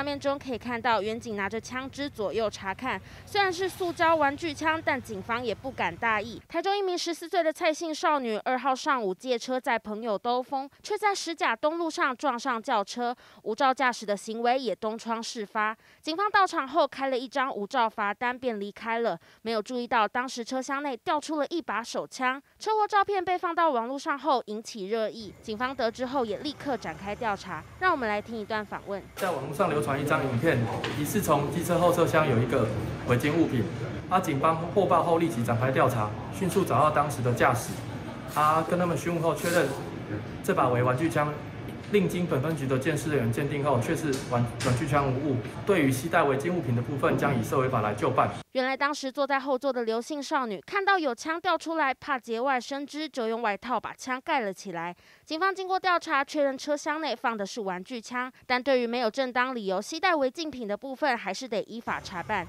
画面中可以看到，远警拿着枪支左右查看，虽然是塑胶玩具枪，但警方也不敢大意。台中一名十四岁的蔡姓少女，二号上午借车在朋友兜风，却在石甲东路上撞上轿车，无照驾驶的行为也东窗事发。警方到场后开了一张无照罚单便离开了，没有注意到当时车厢内掉出了一把手枪。车祸照片被放到网络上后引起热议，警方得知后也立刻展开调查。让我们来听一段访问。在网上流传传一张影片，疑似从机车后车厢有一个违禁物品。啊，警方获报后立即展开调查，迅速找到当时的驾驶。啊，跟他们询问后确认，这把为玩具枪。另经本分局的鉴识人员鉴定后，却是玩玩具枪无误。对于携带违禁物品的部分，将以涉违法来就办。原来当时坐在后座的刘姓少女看到有枪掉出来，怕节外生枝，就用外套把枪盖了起来。警方经过调查，确认车厢内放的是玩具枪，但对于没有正当理由携带违禁品的部分，还是得依法查办。